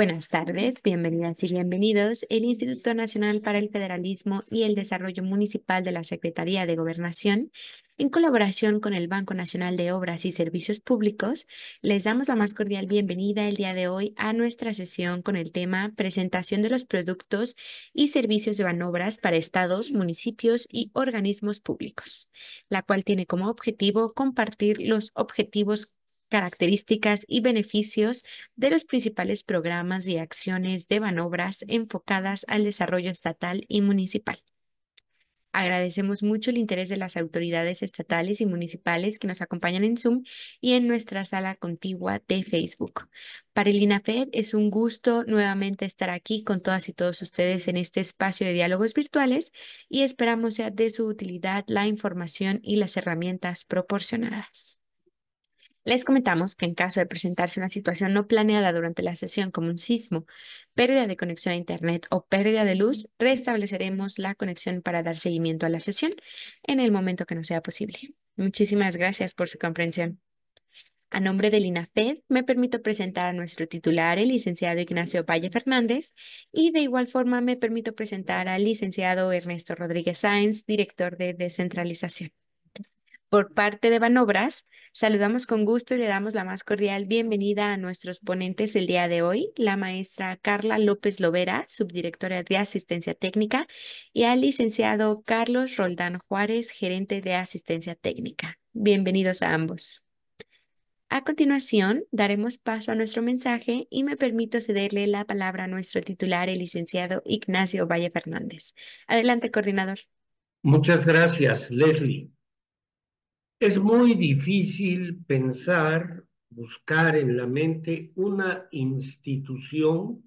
Buenas tardes, bienvenidas y bienvenidos. El Instituto Nacional para el Federalismo y el Desarrollo Municipal de la Secretaría de Gobernación, en colaboración con el Banco Nacional de Obras y Servicios Públicos, les damos la más cordial bienvenida el día de hoy a nuestra sesión con el tema Presentación de los productos y servicios de Banobras para estados, municipios y organismos públicos, la cual tiene como objetivo compartir los objetivos características y beneficios de los principales programas y acciones de Banobras enfocadas al desarrollo estatal y municipal. Agradecemos mucho el interés de las autoridades estatales y municipales que nos acompañan en Zoom y en nuestra sala contigua de Facebook. Para el INAFED es un gusto nuevamente estar aquí con todas y todos ustedes en este espacio de diálogos virtuales y esperamos sea de su utilidad la información y las herramientas proporcionadas. Les comentamos que en caso de presentarse una situación no planeada durante la sesión como un sismo, pérdida de conexión a Internet o pérdida de luz, restableceremos la conexión para dar seguimiento a la sesión en el momento que no sea posible. Muchísimas gracias por su comprensión. A nombre del INAFED, me permito presentar a nuestro titular, el licenciado Ignacio Valle Fernández, y de igual forma me permito presentar al licenciado Ernesto Rodríguez Sáenz, director de descentralización. Por parte de Banobras, saludamos con gusto y le damos la más cordial bienvenida a nuestros ponentes el día de hoy, la maestra Carla López Lovera, subdirectora de Asistencia Técnica, y al licenciado Carlos Roldán Juárez, gerente de Asistencia Técnica. Bienvenidos a ambos. A continuación, daremos paso a nuestro mensaje y me permito cederle la palabra a nuestro titular, el licenciado Ignacio Valle Fernández. Adelante, coordinador. Muchas gracias, Leslie. Es muy difícil pensar, buscar en la mente una institución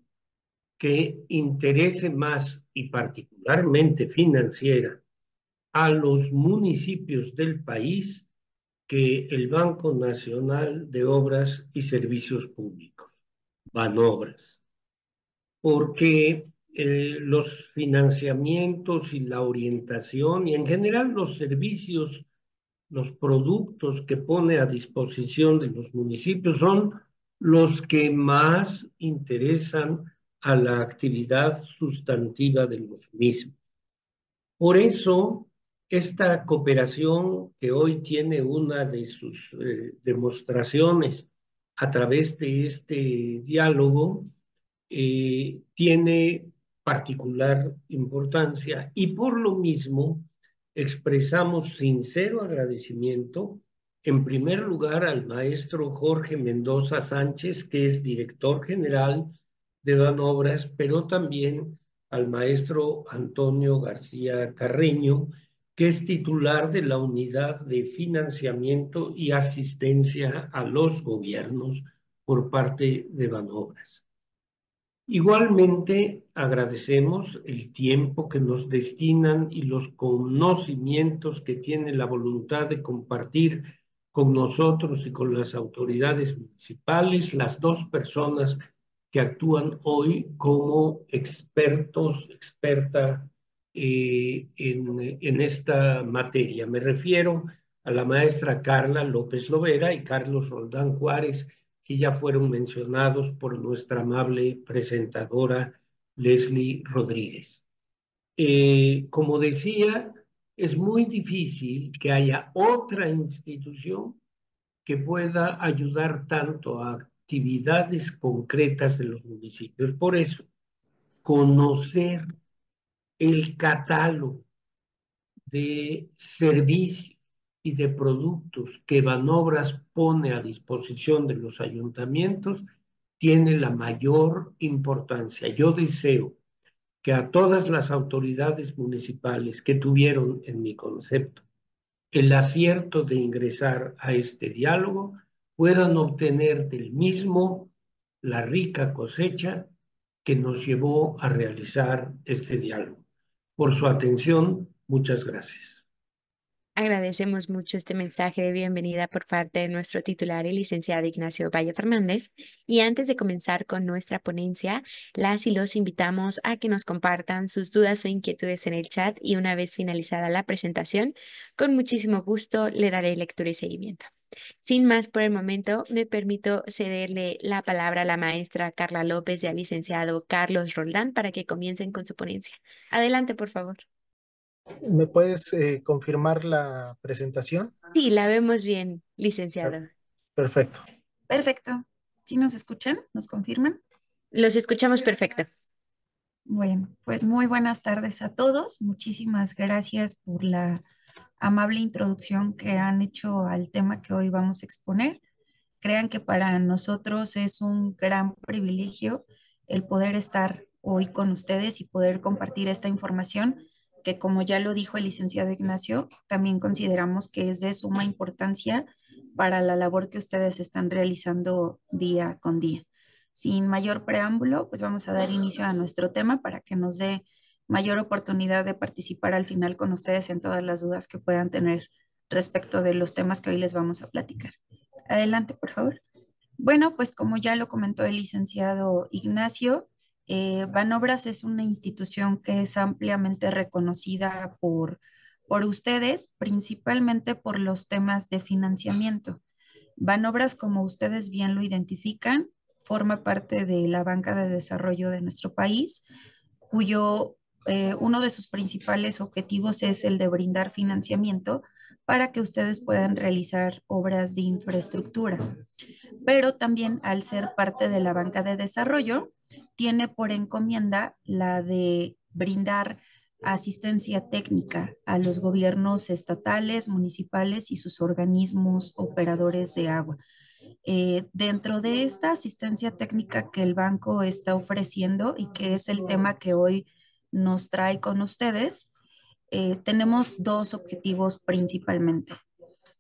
que interese más y particularmente financiera a los municipios del país que el Banco Nacional de Obras y Servicios Públicos, Banobras, porque eh, los financiamientos y la orientación y en general los servicios los productos que pone a disposición de los municipios son los que más interesan a la actividad sustantiva de los mismos. Por eso, esta cooperación que hoy tiene una de sus eh, demostraciones a través de este diálogo, eh, tiene particular importancia y por lo mismo expresamos sincero agradecimiento, en primer lugar, al maestro Jorge Mendoza Sánchez, que es director general de Banobras, pero también al maestro Antonio García Carreño, que es titular de la Unidad de Financiamiento y Asistencia a los Gobiernos por parte de Banobras. Igualmente agradecemos el tiempo que nos destinan y los conocimientos que tienen la voluntad de compartir con nosotros y con las autoridades municipales, las dos personas que actúan hoy como expertos, experta eh, en, en esta materia. Me refiero a la maestra Carla López Lovera y Carlos Roldán Juárez, que ya fueron mencionados por nuestra amable presentadora Leslie Rodríguez. Eh, como decía, es muy difícil que haya otra institución que pueda ayudar tanto a actividades concretas de los municipios. Por eso, conocer el catálogo de servicios y de productos que Banobras pone a disposición de los ayuntamientos tiene la mayor importancia. Yo deseo que a todas las autoridades municipales que tuvieron en mi concepto el acierto de ingresar a este diálogo puedan obtener del mismo la rica cosecha que nos llevó a realizar este diálogo. Por su atención, muchas gracias. Agradecemos mucho este mensaje de bienvenida por parte de nuestro titular, el licenciado Ignacio Valle Fernández. Y antes de comenzar con nuestra ponencia, las y los invitamos a que nos compartan sus dudas o inquietudes en el chat y una vez finalizada la presentación, con muchísimo gusto le daré lectura y seguimiento. Sin más por el momento, me permito cederle la palabra a la maestra Carla López y al licenciado Carlos Roldán para que comiencen con su ponencia. Adelante, por favor. ¿Me puedes eh, confirmar la presentación? Sí, la vemos bien, licenciado. Perfecto. Perfecto. ¿Sí nos escuchan? ¿Nos confirman? Los escuchamos perfecto. Bueno, pues muy buenas tardes a todos. Muchísimas gracias por la amable introducción que han hecho al tema que hoy vamos a exponer. Crean que para nosotros es un gran privilegio el poder estar hoy con ustedes y poder compartir esta información que como ya lo dijo el licenciado Ignacio, también consideramos que es de suma importancia para la labor que ustedes están realizando día con día. Sin mayor preámbulo, pues vamos a dar inicio a nuestro tema para que nos dé mayor oportunidad de participar al final con ustedes en todas las dudas que puedan tener respecto de los temas que hoy les vamos a platicar. Adelante, por favor. Bueno, pues como ya lo comentó el licenciado Ignacio, eh, Banobras es una institución que es ampliamente reconocida por, por ustedes, principalmente por los temas de financiamiento. Banobras, como ustedes bien lo identifican, forma parte de la banca de desarrollo de nuestro país, cuyo eh, uno de sus principales objetivos es el de brindar financiamiento para que ustedes puedan realizar obras de infraestructura. Pero también al ser parte de la banca de desarrollo, tiene por encomienda la de brindar asistencia técnica a los gobiernos estatales, municipales y sus organismos operadores de agua. Eh, dentro de esta asistencia técnica que el banco está ofreciendo y que es el tema que hoy nos trae con ustedes, eh, tenemos dos objetivos principalmente.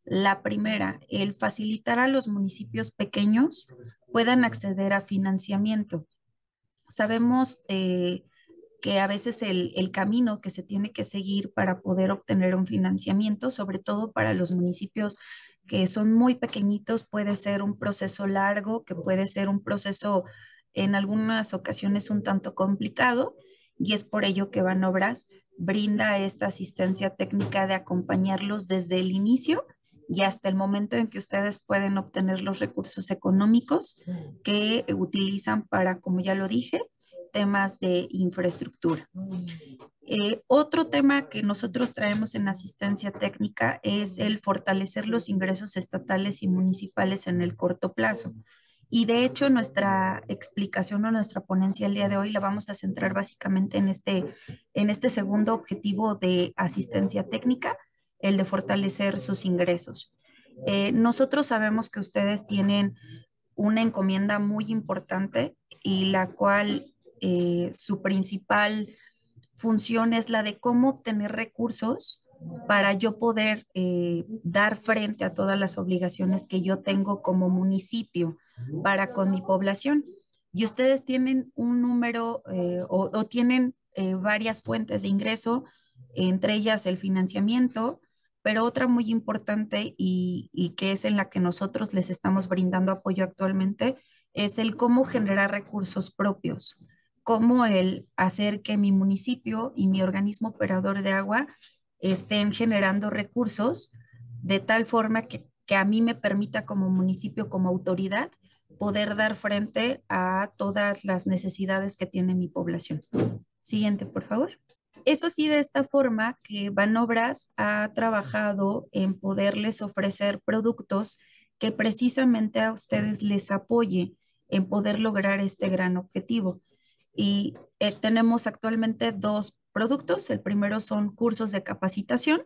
La primera, el facilitar a los municipios pequeños puedan acceder a financiamiento. Sabemos eh, que a veces el, el, camino que se tiene que seguir para poder obtener un financiamiento, sobre todo para los municipios que son muy pequeñitos, puede ser un proceso largo, que puede ser un proceso en algunas ocasiones un tanto complicado y es por ello que Banobras brinda esta asistencia técnica de acompañarlos desde el inicio y hasta el momento en que ustedes pueden obtener los recursos económicos que utilizan para, como ya lo dije, temas de infraestructura. Eh, otro tema que nosotros traemos en asistencia técnica es el fortalecer los ingresos estatales y municipales en el corto plazo. Y de hecho, nuestra explicación o nuestra ponencia el día de hoy la vamos a centrar básicamente en este, en este segundo objetivo de asistencia técnica, el de fortalecer sus ingresos. Eh, nosotros sabemos que ustedes tienen una encomienda muy importante y la cual eh, su principal función es la de cómo obtener recursos para yo poder eh, dar frente a todas las obligaciones que yo tengo como municipio para con mi población. Y ustedes tienen un número o, tienen varias fuentes de ingreso, entre ellas el financiamiento, pero otra muy importante y, que es en la que nosotros les estamos brindando apoyo actualmente es el cómo generar recursos propios, cómo el hacer que mi municipio y mi organismo operador de agua estén generando recursos de tal forma que a mí me permita como municipio, como autoridad, poder dar frente a todas las necesidades que tiene mi población. Siguiente, por favor. Es así de esta forma que Banobras ha trabajado en poderles ofrecer productos que precisamente a ustedes les apoye en poder lograr este gran objetivo. Y eh, tenemos actualmente dos productos. El primero son cursos de capacitación,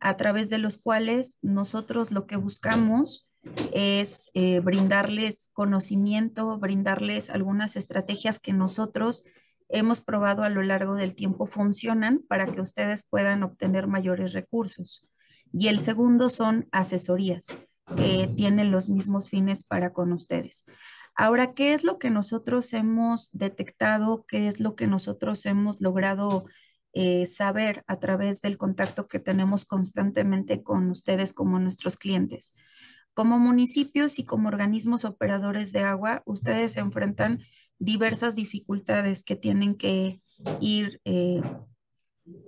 a través de los cuales nosotros lo que buscamos es eh, brindarles conocimiento, brindarles algunas estrategias que nosotros hemos probado a lo largo del tiempo funcionan para que ustedes puedan obtener mayores recursos. Y el segundo son asesorías que tienen los mismos fines para con ustedes. Ahora, ¿qué es lo que nosotros hemos detectado? ¿Qué es lo que nosotros hemos logrado eh, saber a través del contacto que tenemos constantemente con ustedes como nuestros clientes? Como municipios y como organismos operadores de agua, ustedes se enfrentan diversas dificultades que tienen que ir, eh,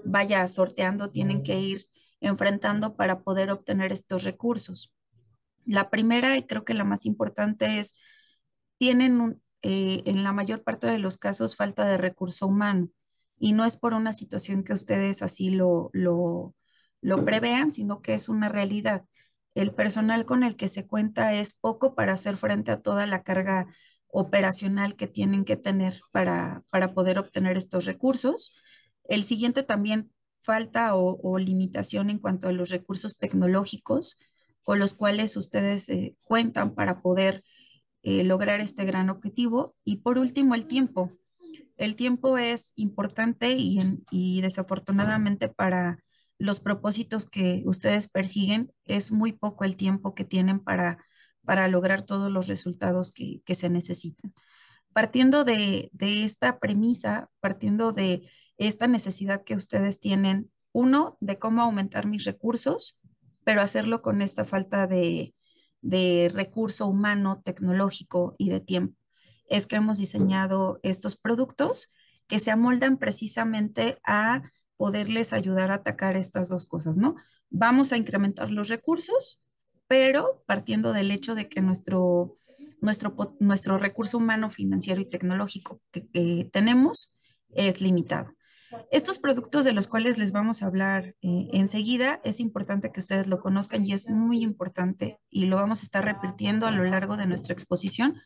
vaya, sorteando, tienen que ir enfrentando para poder obtener estos recursos. La primera, y creo que la más importante, es, tienen eh, en la mayor parte de los casos falta de recurso humano y no es por una situación que ustedes así lo, lo, lo prevean, sino que es una realidad. El personal con el que se cuenta es poco para hacer frente a toda la carga operacional que tienen que tener para, para poder obtener estos recursos. El siguiente también falta o, limitación en cuanto a los recursos tecnológicos con los cuales ustedes eh, cuentan para poder eh, lograr este gran objetivo. Y por último, el tiempo. El tiempo es importante y, y desafortunadamente para los propósitos que ustedes persiguen es muy poco el tiempo que tienen para, para lograr todos los resultados que, que se necesitan. Partiendo de, de esta premisa, partiendo de esta necesidad que ustedes tienen, uno, de cómo aumentar mis recursos, pero hacerlo con esta falta de, de recurso humano, tecnológico y de tiempo. Es que hemos diseñado estos productos que se amoldan precisamente a poderles ayudar a atacar estas dos cosas, ¿no? Vamos a incrementar los recursos, pero partiendo del hecho de que nuestro, nuestro, nuestro recurso humano, financiero y tecnológico que tenemos es limitado. Estos productos de los cuales les vamos a hablar eh, enseguida, es importante que ustedes lo conozcan y es muy importante y lo vamos a estar repitiendo a lo largo de nuestra exposición.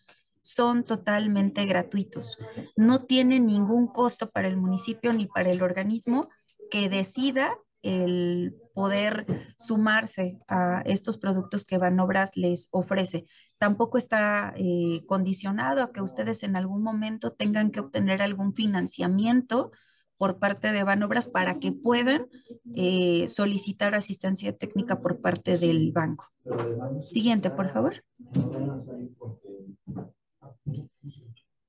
Son totalmente gratuitos. No tienen ningún costo para el municipio ni para el organismo que decida el poder sumarse a estos productos que Banobras les ofrece. Tampoco está eh, condicionado a que ustedes en algún momento tengan que obtener algún financiamiento por parte de Banobras para que puedan eh, solicitar asistencia técnica por parte del banco. Siguiente, por favor.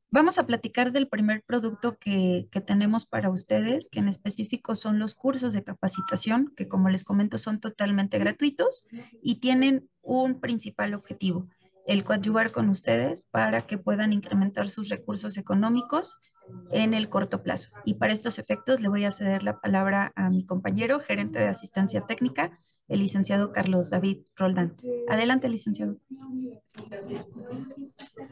Vamos a platicar del primer producto que, que, tenemos para ustedes, que en específico son los cursos de capacitación, que como les comento son totalmente gratuitos y tienen un principal objetivo, el coadyuvar con ustedes para que puedan incrementar sus recursos económicos en el corto plazo. Y para estos efectos le voy a ceder la palabra a mi compañero, gerente de asistencia técnica, el licenciado Carlos David Roldán. Adelante, licenciado.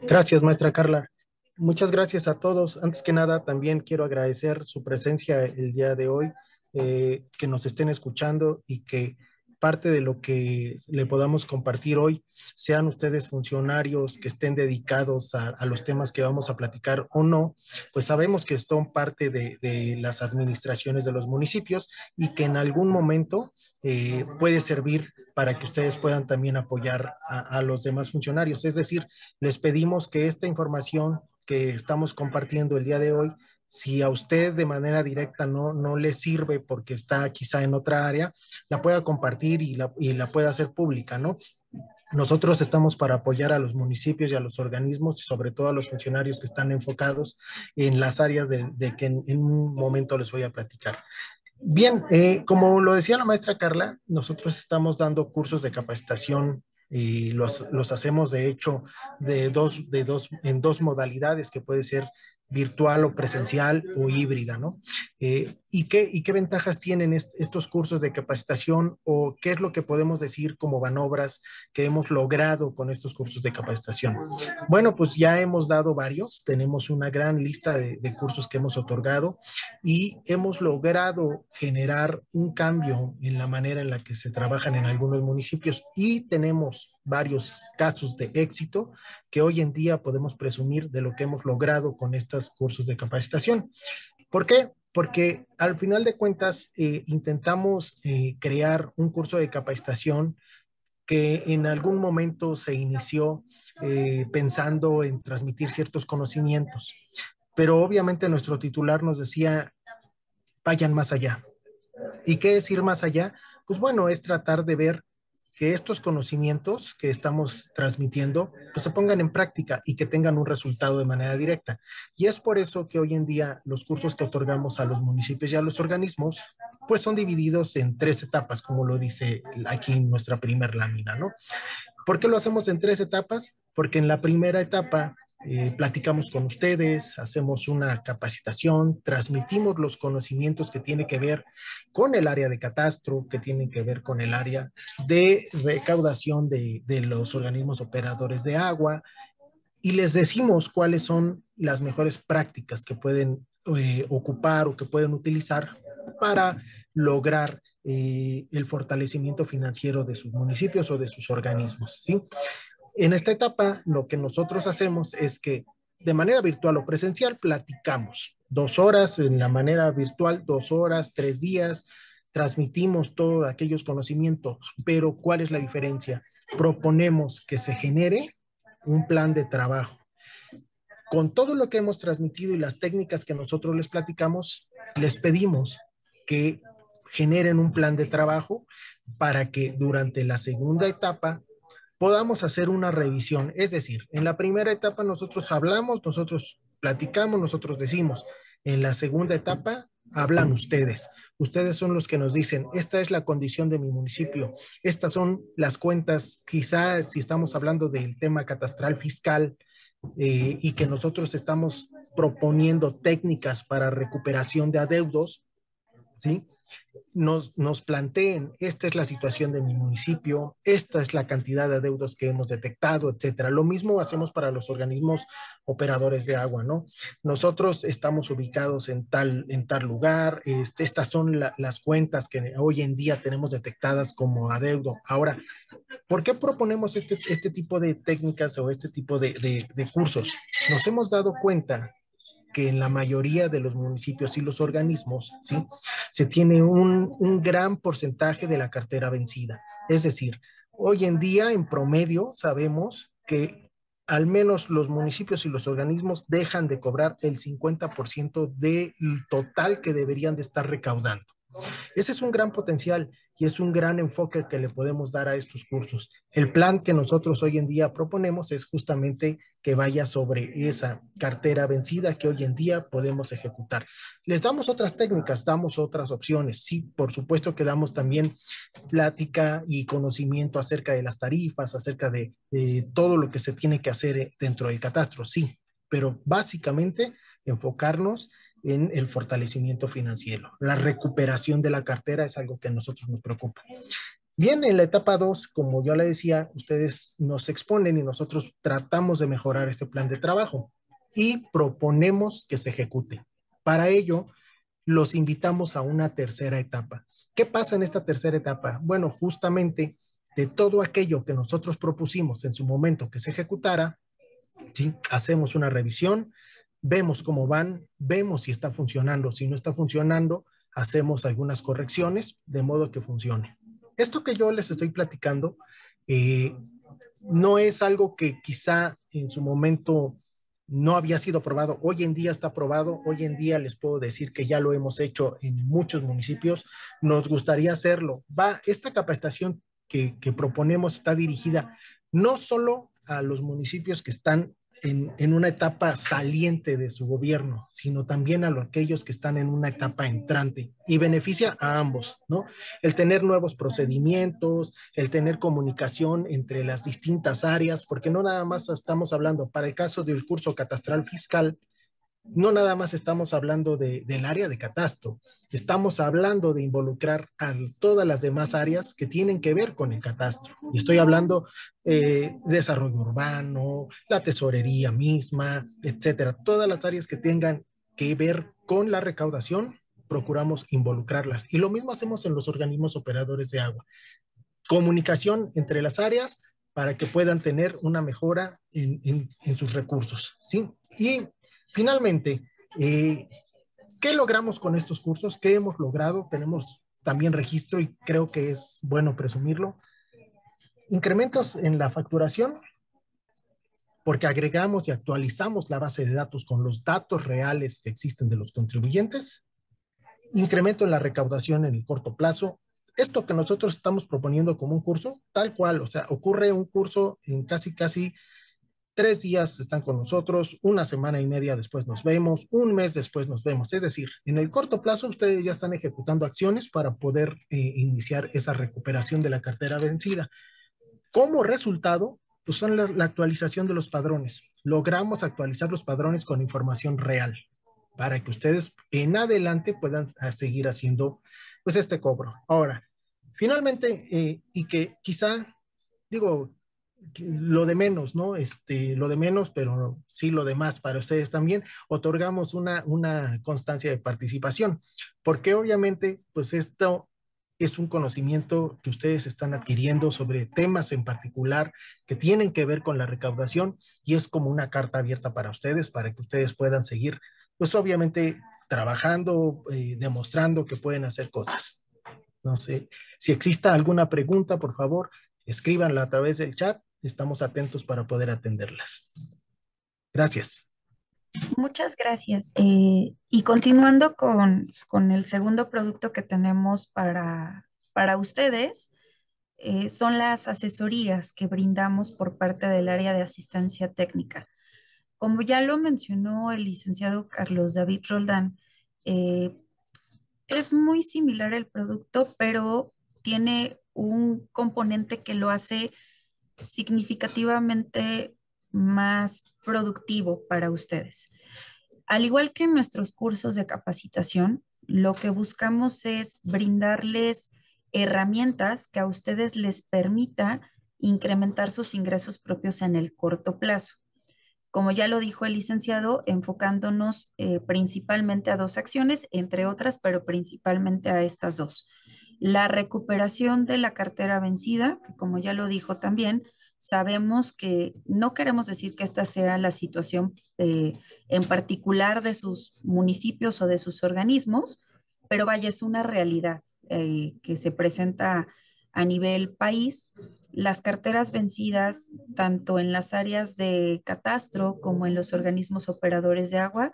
Gracias, maestra Carla. Muchas gracias a todos. Antes que nada, también quiero agradecer su presencia el día de hoy, eh, que nos estén escuchando y que parte de lo que le podamos compartir hoy, sean ustedes funcionarios que estén dedicados a, los temas que vamos a platicar o no, pues sabemos que son parte de, las administraciones de los municipios y que en algún momento eh, puede servir para que ustedes puedan también apoyar a, a los demás funcionarios. Es decir, les pedimos que esta información que estamos compartiendo el día de hoy si a usted de manera directa no, no le sirve porque está quizá en otra área, la pueda compartir y la, y la pueda hacer pública, ¿no? Nosotros estamos para apoyar a los municipios y a los organismos y sobre todo a los funcionarios que están enfocados en las áreas de, que en, un momento les voy a platicar. Bien, eh, como lo decía la maestra Carla, nosotros estamos dando cursos de capacitación y los, los hacemos de hecho de dos, de dos, en dos modalidades que puede ser virtual o presencial o híbrida, ¿no? Eh, ¿y, qué, ¿Y qué ventajas tienen estos cursos de capacitación o qué es lo que podemos decir como Banobras que hemos logrado con estos cursos de capacitación? Bueno, pues ya hemos dado varios, tenemos una gran lista de, de cursos que hemos otorgado y hemos logrado generar un cambio en la manera en la que se trabajan en algunos municipios y tenemos varios casos de éxito que hoy en día podemos presumir de lo que hemos logrado con estos cursos de capacitación. ¿Por qué? Porque al final de cuentas eh, intentamos eh, crear un curso de capacitación que en algún momento se inició eh, pensando en transmitir ciertos conocimientos, pero obviamente nuestro titular nos decía, vayan más allá. ¿Y qué es ir más allá? Pues bueno, es tratar de ver que estos conocimientos que estamos transmitiendo pues se pongan en práctica y que tengan un resultado de manera directa. Y es por eso que hoy en día los cursos que otorgamos a los municipios y a los organismos pues son divididos en tres etapas, como lo dice aquí en nuestra primer lámina, ¿no? ¿Por qué lo hacemos en tres etapas? Porque en la primera etapa eh, platicamos con ustedes, hacemos una capacitación, transmitimos los conocimientos que tienen que ver con el área de catastro, que tienen que ver con el área de recaudación de, de los organismos operadores de agua y les decimos cuáles son las mejores prácticas que pueden eh, ocupar o que pueden utilizar para lograr eh, el fortalecimiento financiero de sus municipios o de sus organismos. ¿sí? En esta etapa, lo que nosotros hacemos es que de manera virtual o presencial platicamos dos horas, en la manera virtual dos horas, tres días, transmitimos todos aquellos conocimientos, pero ¿cuál es la diferencia? Proponemos que se genere un plan de trabajo. Con todo lo que hemos transmitido y las técnicas que nosotros les platicamos, les pedimos que generen un plan de trabajo para que durante la segunda etapa podamos hacer una revisión. Es decir, en la primera etapa nosotros hablamos, nosotros platicamos, nosotros decimos. En la segunda etapa hablan ustedes. Ustedes son los que nos dicen, esta es la condición de mi municipio, estas son las cuentas, quizás si estamos hablando del tema catastral fiscal eh, y que nosotros estamos proponiendo técnicas para recuperación de adeudos, ¿sí? Nos, nos planteen, esta es la situación de mi municipio, esta es la cantidad de adeudos que hemos detectado, etcétera. Lo mismo hacemos para los organismos operadores de agua, ¿no? Nosotros estamos ubicados en tal, en tal lugar, este, estas son las cuentas que hoy en día tenemos detectadas como adeudo. Ahora, ¿por qué proponemos este, este tipo de técnicas o este tipo de, de, de cursos? Nos hemos dado cuenta que en la mayoría de los municipios y los organismos, ¿sí? Se tiene un, un gran porcentaje de la cartera vencida. Es decir, hoy en día, en promedio, sabemos que al menos los municipios y los organismos dejan de cobrar el 50% del total que deberían de estar recaudando. Ese es un gran potencial y es un gran enfoque que le podemos dar a estos cursos. El plan que nosotros hoy en día proponemos es justamente que vaya sobre esa cartera vencida que hoy en día podemos ejecutar. Les damos otras técnicas, damos otras opciones. Sí, por supuesto que damos también plática y conocimiento acerca de las tarifas, acerca de, todo lo que se tiene que hacer dentro del catastro, sí, pero básicamente enfocarnos en el fortalecimiento financiero. La recuperación de la cartera es algo que a nosotros nos preocupa. Bien, en la etapa 2, como yo le decía, ustedes nos exponen y nosotros tratamos de mejorar este plan de trabajo y proponemos que se ejecute. Para ello, los invitamos a una tercera etapa. ¿Qué pasa en esta tercera etapa? Bueno, justamente de todo aquello que nosotros propusimos en su momento que se ejecutara, ¿sí? hacemos una revisión, vemos cómo van, vemos si está funcionando. Si no está funcionando, hacemos algunas correcciones de modo que funcione. Esto que yo les estoy platicando eh, no es algo que quizá en su momento no había sido aprobado. Hoy en día está aprobado. Hoy en día les puedo decir que ya lo hemos hecho en muchos municipios. Nos gustaría hacerlo. Va, esta capacitación que, que proponemos está dirigida no solo a los municipios que están en, una etapa saliente de su gobierno, sino también a los, aquellos que están en una etapa entrante y beneficia a ambos, ¿no? El tener nuevos procedimientos, el tener comunicación entre las distintas áreas, porque no nada más estamos hablando, para el caso del curso catastral fiscal, no nada más estamos hablando de, del área de catastro, estamos hablando de involucrar a todas las demás áreas que tienen que ver con el catastro. Y estoy hablando eh, desarrollo urbano, la tesorería misma, etcétera. Todas las áreas que tengan que ver con la recaudación, procuramos involucrarlas. Y lo mismo hacemos en los organismos operadores de agua. Comunicación entre las áreas para que puedan tener una mejora en, en, en sus recursos. ¿sí? Y Finalmente, eh, ¿qué logramos con estos cursos? ¿Qué hemos logrado? Tenemos también registro y creo que es bueno presumirlo. Incrementos en la facturación, porque agregamos y actualizamos la base de datos con los datos reales que existen de los contribuyentes. Incremento en la recaudación en el corto plazo. Esto que nosotros estamos proponiendo como un curso, tal cual, o sea, ocurre un curso en casi, casi tres días están con nosotros, una semana y media después nos vemos, un mes después nos vemos. Es decir, en el corto plazo ustedes ya están ejecutando acciones para poder eh, iniciar esa recuperación de la cartera vencida. Como resultado, pues son la, actualización de los padrones. Logramos actualizar los padrones con información real para que ustedes en adelante puedan seguir haciendo pues este cobro. Ahora, finalmente, eh, y que quizá, digo, lo de menos, ¿no? Este, lo de menos, pero sí lo de más para ustedes también, otorgamos una, una constancia de participación, porque obviamente, pues esto es un conocimiento que ustedes están adquiriendo sobre temas en particular que tienen que ver con la recaudación y es como una carta abierta para ustedes, para que ustedes puedan seguir, pues obviamente trabajando, eh, demostrando que pueden hacer cosas. No sé, si exista alguna pregunta, por favor, escríbanla a través del chat estamos atentos para poder atenderlas. Gracias. Muchas gracias. Eh, y continuando con, el segundo producto que tenemos para, para ustedes, eh, son las asesorías que brindamos por parte del área de asistencia técnica. Como ya lo mencionó el licenciado Carlos David Roldán, eh, es muy similar el producto, pero tiene un componente que lo hace significativamente más productivo para ustedes. Al igual que en nuestros cursos de capacitación, lo que buscamos es brindarles herramientas que a ustedes les permita incrementar sus ingresos propios en el corto plazo. Como ya lo dijo el licenciado, enfocándonos eh, principalmente a dos acciones, entre otras, pero principalmente a estas dos. La recuperación de la cartera vencida, que como ya lo dijo también, sabemos que no queremos decir que esta sea la situación eh, en particular de sus municipios o de sus organismos, pero vaya, es una realidad eh, que se presenta a nivel país. Las carteras vencidas, tanto en las áreas de catastro como en los organismos operadores de agua,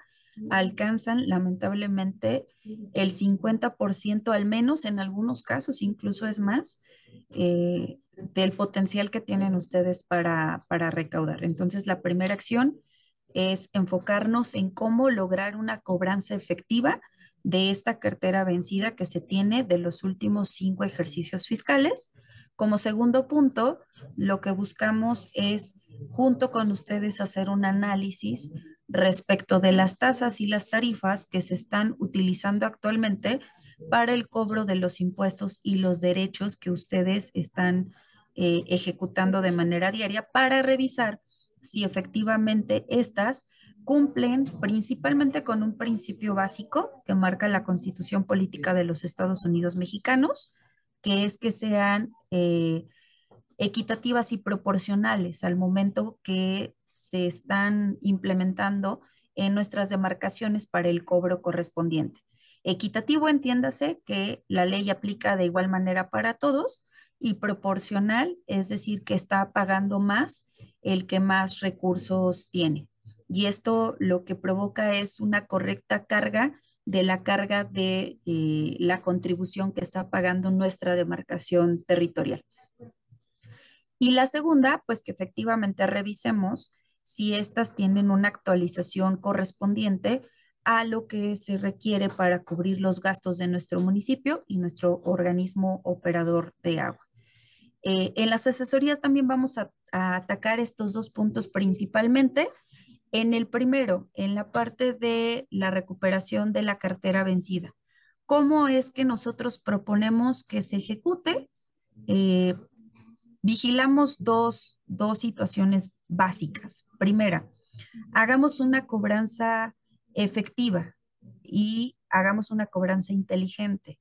alcanzan lamentablemente el 50% al menos, en algunos casos incluso es más, eh, del potencial que tienen ustedes para, para recaudar. Entonces, la primera acción es enfocarnos en cómo lograr una cobranza efectiva de esta cartera vencida que se tiene de los últimos cinco ejercicios fiscales. Como segundo punto, lo que buscamos es, junto con ustedes, hacer un análisis respecto de las tasas y las tarifas que se están utilizando actualmente para el cobro de los impuestos y los derechos que ustedes están eh, ejecutando de manera diaria para revisar si efectivamente estas cumplen principalmente con un principio básico que marca la Constitución Política de los Estados Unidos Mexicanos, que es que sean eh, equitativas y proporcionales al momento que se están implementando en nuestras demarcaciones para el cobro correspondiente. Equitativo, entiéndase que la ley aplica de igual manera para todos y proporcional, es decir, que está pagando más el que más recursos tiene. Y esto lo que provoca es una correcta carga de la carga de eh, la contribución que está pagando nuestra demarcación territorial. Y la segunda, pues que efectivamente revisemos si estas tienen una actualización correspondiente a lo que se requiere para cubrir los gastos de nuestro municipio y nuestro organismo operador de agua. Eh, en las asesorías también vamos a, atacar estos dos puntos principalmente. En el primero, en la parte de la recuperación de la cartera vencida. ¿Cómo es que nosotros proponemos que se ejecute? Eh, vigilamos dos, dos situaciones básicas. Primera, hagamos una cobranza efectiva y hagamos una cobranza inteligente.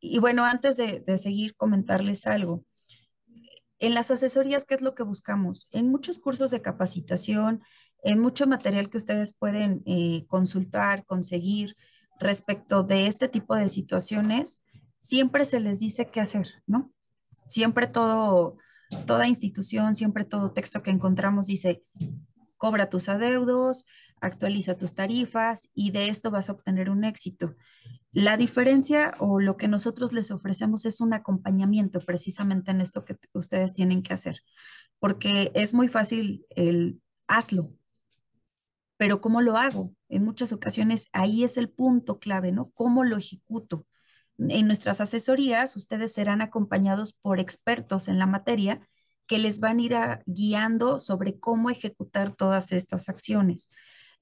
Y bueno, antes de, seguir, comentarles algo. En las asesorías, ¿qué es lo que buscamos? En muchos cursos de capacitación, en mucho material que ustedes pueden eh, consultar, conseguir respecto de este tipo de situaciones, siempre se les dice qué hacer, ¿no? Siempre todo, toda institución, siempre todo texto que encontramos dice, cobra tus adeudos, actualiza tus tarifas y de esto vas a obtener un éxito. La diferencia o lo que nosotros les ofrecemos es un acompañamiento precisamente en esto que ustedes tienen que hacer, porque es muy fácil el hazlo, pero ¿cómo lo hago? En muchas ocasiones ahí es el punto clave, ¿no? ¿Cómo lo ejecuto? En nuestras asesorías, ustedes serán acompañados por expertos en la materia que les van a ir guiando sobre cómo ejecutar todas estas acciones.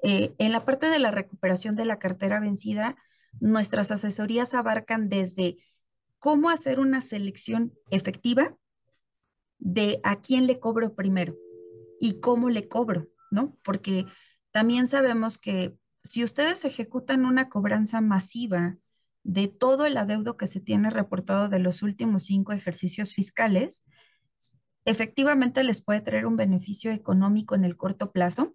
Eh, en la parte de la recuperación de la cartera vencida, nuestras asesorías abarcan desde cómo hacer una selección efectiva de a quién le cobro primero y cómo le cobro, ¿no? Porque también sabemos que si ustedes ejecutan una cobranza masiva de todo el adeudo que se tiene reportado de los últimos cinco ejercicios fiscales, efectivamente les puede traer un beneficio económico en el corto plazo,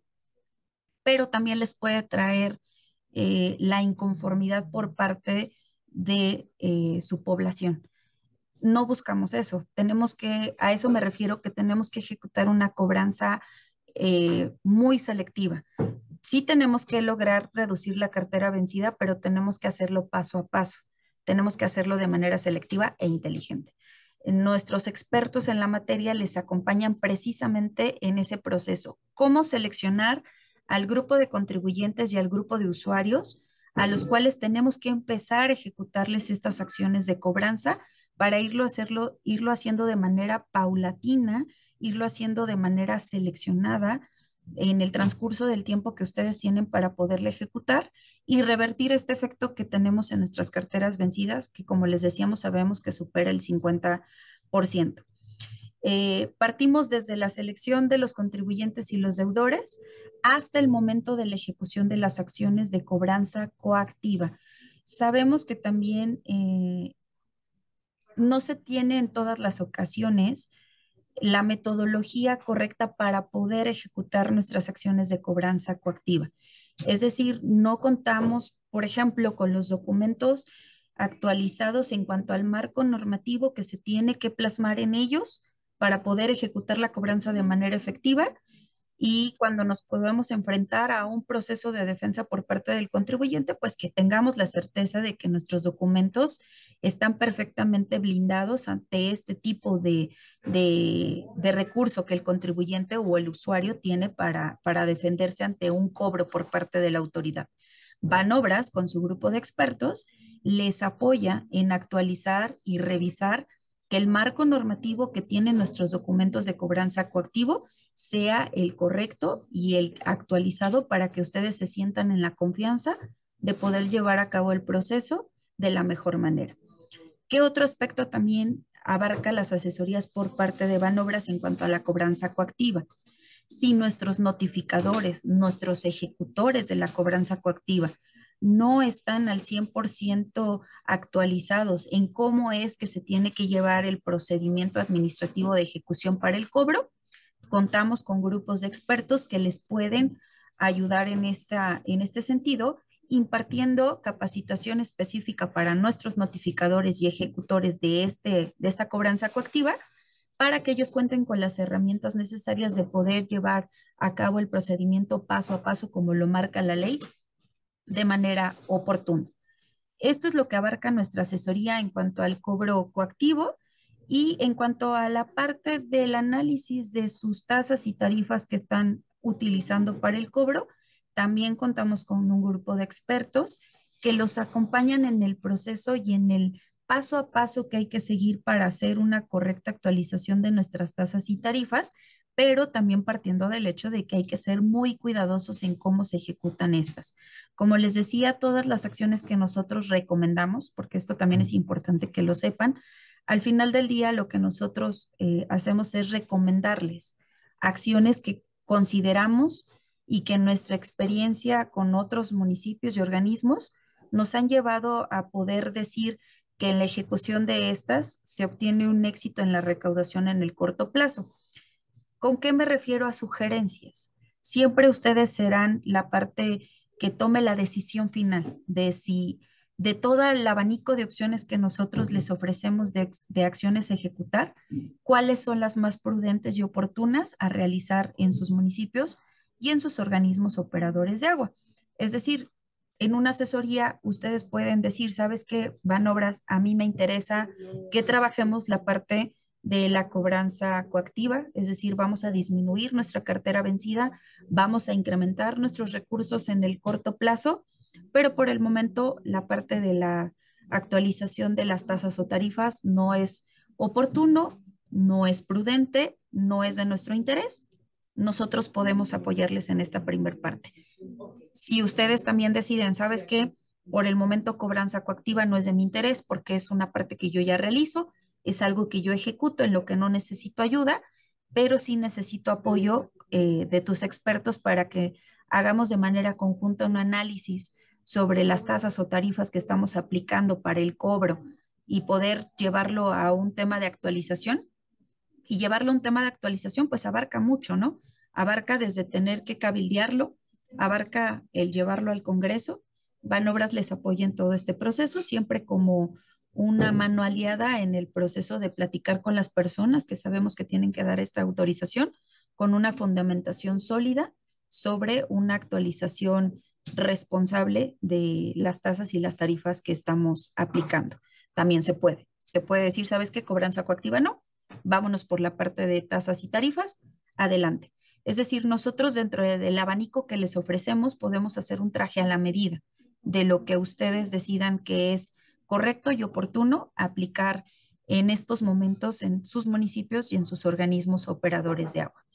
pero también les puede traer eh, la inconformidad por parte de eh, su población. No buscamos eso. Tenemos que, a eso me refiero, que tenemos que ejecutar una cobranza eh, muy selectiva. Sí tenemos que lograr reducir la cartera vencida, pero tenemos que hacerlo paso a paso. Tenemos que hacerlo de manera selectiva e inteligente. Nuestros expertos en la materia les acompañan precisamente en ese proceso. Cómo seleccionar al grupo de contribuyentes y al grupo de usuarios a los cuales tenemos que empezar a ejecutarles estas acciones de cobranza para irlo, hacerlo, irlo haciendo de manera paulatina, irlo haciendo de manera seleccionada en el transcurso del tiempo que ustedes tienen para poderle ejecutar y revertir este efecto que tenemos en nuestras carteras vencidas, que como les decíamos, sabemos que supera el 50%. Eh, partimos desde la selección de los contribuyentes y los deudores hasta el momento de la ejecución de las acciones de cobranza coactiva. Sabemos que también eh, no se tiene en todas las ocasiones la metodología correcta para poder ejecutar nuestras acciones de cobranza coactiva. Es decir, no contamos, por ejemplo, con los documentos actualizados en cuanto al marco normativo que se tiene que plasmar en ellos para poder ejecutar la cobranza de manera efectiva y cuando nos podamos enfrentar a un proceso de defensa por parte del contribuyente, pues que tengamos la certeza de que nuestros documentos están perfectamente blindados ante este tipo de, de, recurso que el contribuyente o el usuario tiene para, para defenderse ante un cobro por parte de la autoridad. Banobras, con su grupo de expertos, les apoya en actualizar y revisar que el marco normativo que tienen nuestros documentos de cobranza coactivo sea el correcto y el actualizado para que ustedes se sientan en la confianza de poder llevar a cabo el proceso de la mejor manera. ¿Qué otro aspecto también abarca las asesorías por parte de Banobras en cuanto a la cobranza coactiva? Si nuestros notificadores, nuestros ejecutores de la cobranza coactiva no están al 100% actualizados en cómo es que se tiene que llevar el procedimiento administrativo de ejecución para el cobro. Contamos con grupos de expertos que les pueden ayudar en, esta, en este sentido, impartiendo capacitación específica para nuestros notificadores y ejecutores de, este, de esta cobranza coactiva para que ellos cuenten con las herramientas necesarias de poder llevar a cabo el procedimiento paso a paso como lo marca la ley de manera oportuna. Esto es lo que abarca nuestra asesoría en cuanto al cobro coactivo y en cuanto a la parte del análisis de sus tasas y tarifas que están utilizando para el cobro, también contamos con un grupo de expertos que los acompañan en el proceso y en el paso a paso que hay que seguir para hacer una correcta actualización de nuestras tasas y tarifas pero también partiendo del hecho de que hay que ser muy cuidadosos en cómo se ejecutan estas. Como les decía, todas las acciones que nosotros recomendamos, porque esto también es importante que lo sepan, al final del día lo que nosotros eh, hacemos es recomendarles acciones que consideramos y que en nuestra experiencia con otros municipios y organismos nos han llevado a poder decir que en la ejecución de estas se obtiene un éxito en la recaudación en el corto plazo. ¿Con qué me refiero a sugerencias? Siempre ustedes serán la parte que tome la decisión final de si de todo el abanico de opciones que nosotros les ofrecemos de, de, acciones a ejecutar, cuáles son las más prudentes y oportunas a realizar en sus municipios y en sus organismos operadores de agua. Es decir, en una asesoría ustedes pueden decir, ¿sabes qué? Van obras, a mí me interesa que trabajemos la parte de la cobranza coactiva, es decir, vamos a disminuir nuestra cartera vencida, vamos a incrementar nuestros recursos en el corto plazo, pero por el momento la parte de la actualización de las tasas o tarifas no es oportuno no es prudente, no es de nuestro interés, nosotros podemos apoyarles en esta primer parte. Si ustedes también deciden, ¿sabes qué? Por el momento cobranza coactiva no es de mi interés porque es una parte que yo ya realizo, es algo que yo ejecuto en lo que no necesito ayuda, pero sí necesito apoyo eh, de tus expertos para que hagamos de manera conjunta un análisis sobre las tasas o tarifas que estamos aplicando para el cobro y poder llevarlo a un tema de actualización. Y llevarlo a un tema de actualización, pues abarca mucho, ¿no? Abarca desde tener que cabildearlo, abarca el llevarlo al Congreso. Banobras les apoya en todo este proceso, siempre como una mano aliada en el proceso de platicar con las personas que sabemos que tienen que dar esta autorización con una fundamentación sólida sobre una actualización responsable de las tasas y las tarifas que estamos aplicando. También se puede. Se puede decir, ¿sabes qué? Cobranza coactiva no. Vámonos por la parte de tasas y tarifas. Adelante. Es decir, nosotros dentro del abanico que les ofrecemos podemos hacer un traje a la medida de lo que ustedes decidan que es correcto y oportuno aplicar en estos momentos en sus municipios y en sus organismos operadores de agua.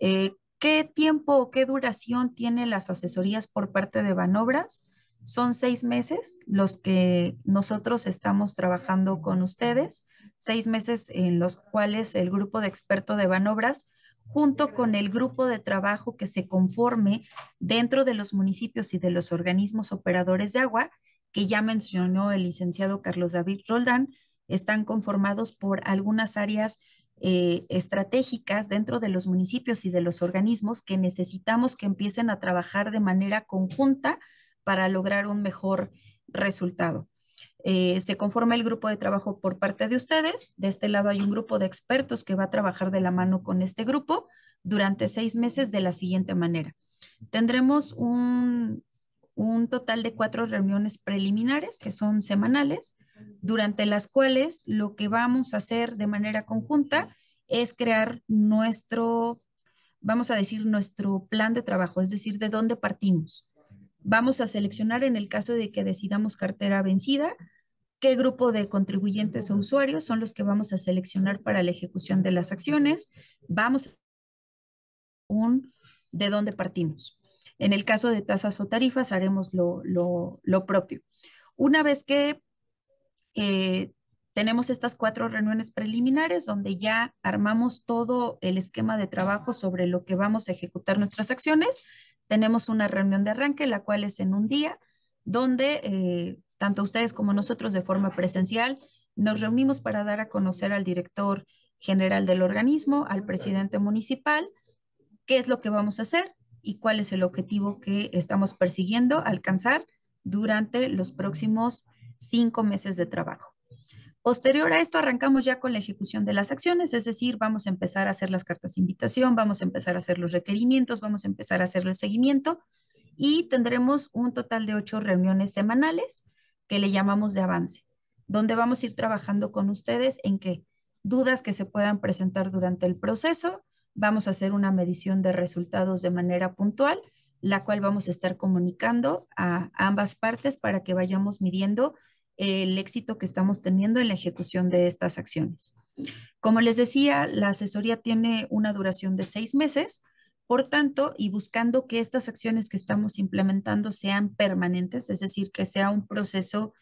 Eh, ¿Qué tiempo o qué duración tienen las asesorías por parte de Banobras? Son seis meses los que nosotros estamos trabajando con ustedes, seis meses en los cuales el grupo de expertos de Banobras, junto con el grupo de trabajo que se conforme dentro de los municipios y de los organismos operadores de agua, que ya mencionó el licenciado Carlos David Roldán, están conformados por algunas áreas eh, estratégicas dentro de los municipios y de los organismos que necesitamos que empiecen a trabajar de manera conjunta para lograr un mejor resultado. Eh, se conforma el grupo de trabajo por parte de ustedes. De este lado hay un grupo de expertos que va a trabajar de la mano con este grupo durante seis meses de la siguiente manera. Tendremos un, un total de cuatro reuniones preliminares que son semanales, durante las cuales lo que vamos a hacer de manera conjunta es crear nuestro, vamos a decir, nuestro plan de trabajo, es decir, de dónde partimos. Vamos a seleccionar en el caso de que decidamos cartera vencida, qué grupo de contribuyentes o usuarios son los que vamos a seleccionar para la ejecución de las acciones. Vamos a un de dónde partimos. En el caso de tasas o tarifas haremos lo, propio. Una vez que eh, tenemos estas cuatro reuniones preliminares donde ya armamos todo el esquema de trabajo sobre lo que vamos a ejecutar nuestras acciones, tenemos una reunión de arranque, la cual es en un día, donde eh, tanto ustedes como nosotros de forma presencial nos reunimos para dar a conocer al director general del organismo, al presidente municipal, qué es lo que vamos a hacer, y cuál es el objetivo que estamos persiguiendo alcanzar durante los próximos cinco meses de trabajo. Posterior a esto, arrancamos ya con la ejecución de las acciones, es decir, vamos a empezar a hacer las cartas de invitación, vamos a empezar a hacer los requerimientos, vamos a empezar a hacer el seguimiento y tendremos un total de ocho reuniones semanales que le llamamos de avance, donde vamos a ir trabajando con ustedes en qué dudas que se puedan presentar durante el proceso, vamos a hacer una medición de resultados de manera puntual, la cual vamos a estar comunicando a ambas partes para que vayamos midiendo el éxito que estamos teniendo en la ejecución de estas acciones. Como les decía, la asesoría tiene una duración de seis meses, por tanto, y buscando que estas acciones que estamos implementando sean permanentes, es decir, que sea un proceso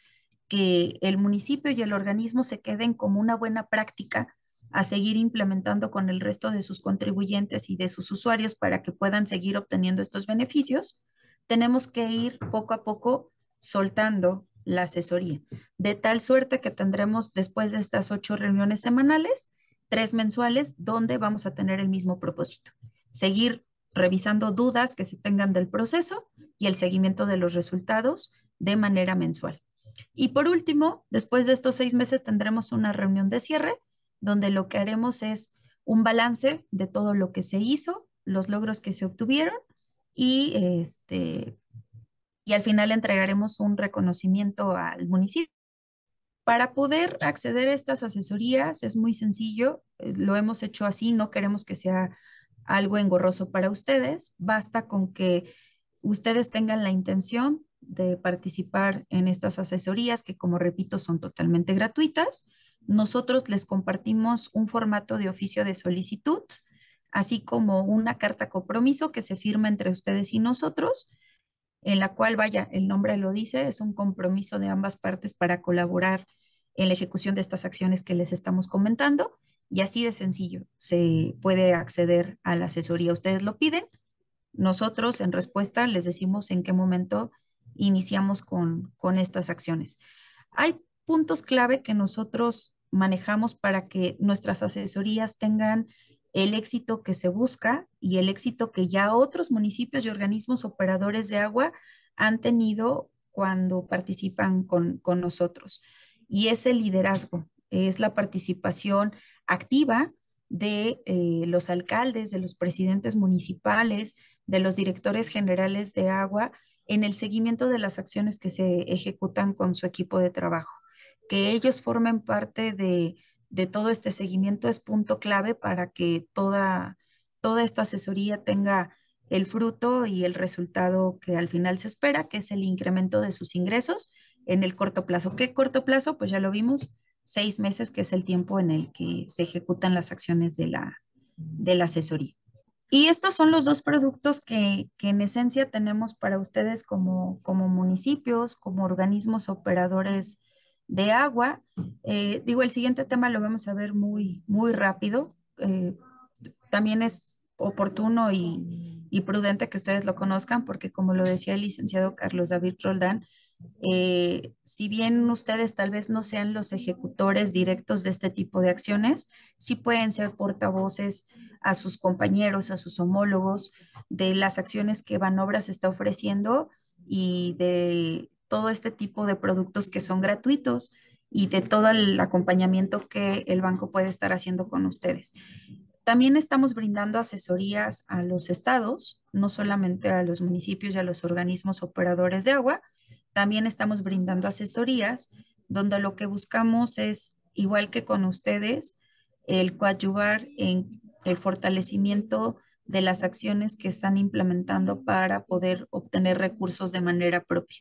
que el municipio y el organismo se queden como una buena práctica a seguir implementando con el resto de sus contribuyentes y de sus usuarios para que puedan seguir obteniendo estos beneficios, tenemos que ir poco a poco soltando la asesoría, de tal suerte que tendremos después de estas ocho reuniones semanales, tres mensuales, donde vamos a tener el mismo propósito, seguir revisando dudas que se tengan del proceso y el seguimiento de los resultados de manera mensual. Y por último, después de estos seis meses tendremos una reunión de cierre donde lo que haremos es un balance de todo lo que se hizo, los logros que se obtuvieron y, este, y al final entregaremos un reconocimiento al municipio. Para poder acceder a estas asesorías es muy sencillo, eh, lo hemos hecho así, no queremos que sea algo engorroso para ustedes, basta con que ustedes tengan la intención de participar en estas asesorías que como repito son totalmente gratuitas nosotros les compartimos un formato de oficio de solicitud, así como una carta compromiso que se firma entre ustedes y nosotros, en la cual, vaya, el nombre lo dice, es un compromiso de ambas partes para colaborar en la ejecución de estas acciones que les estamos comentando. Y así de sencillo, se puede acceder a la asesoría. Ustedes lo piden, nosotros en respuesta les decimos en qué momento iniciamos con, con estas acciones. Hay puntos clave que nosotros manejamos para que nuestras asesorías tengan el éxito que se busca y el éxito que ya otros municipios y organismos operadores de agua han tenido cuando participan con, nosotros. Y es el liderazgo, es la participación activa de eh, los alcaldes, de los presidentes municipales, de los directores generales de agua en el seguimiento de las acciones que se ejecutan con su equipo de trabajo. Que ellos formen parte de, de todo este seguimiento es punto clave para que toda, toda esta asesoría tenga el fruto y el resultado que al final se espera, que es el incremento de sus ingresos en el corto plazo. ¿Qué corto plazo? Pues ya lo vimos, seis meses, que es el tiempo en el que se ejecutan las acciones de la, de la asesoría. Y estos son los dos productos que, que en esencia tenemos para ustedes como, como municipios, como organismos operadores de agua. Eh, digo, el siguiente tema lo vamos a ver muy, muy rápido. Eh, también es oportuno y, y, prudente que ustedes lo conozcan porque como lo decía el licenciado Carlos David Roldán, eh, si bien ustedes tal vez no sean los ejecutores directos de este tipo de acciones, sí pueden ser portavoces a sus compañeros, a sus homólogos de las acciones que Banobras está ofreciendo y de todo este tipo de productos que son gratuitos y de todo el acompañamiento que el banco puede estar haciendo con ustedes. También estamos brindando asesorías a los estados, no solamente a los municipios y a los organismos operadores de agua, también estamos brindando asesorías donde lo que buscamos es, igual que con ustedes, el coadyuvar en el fortalecimiento de las acciones que están implementando para poder obtener recursos de manera propia.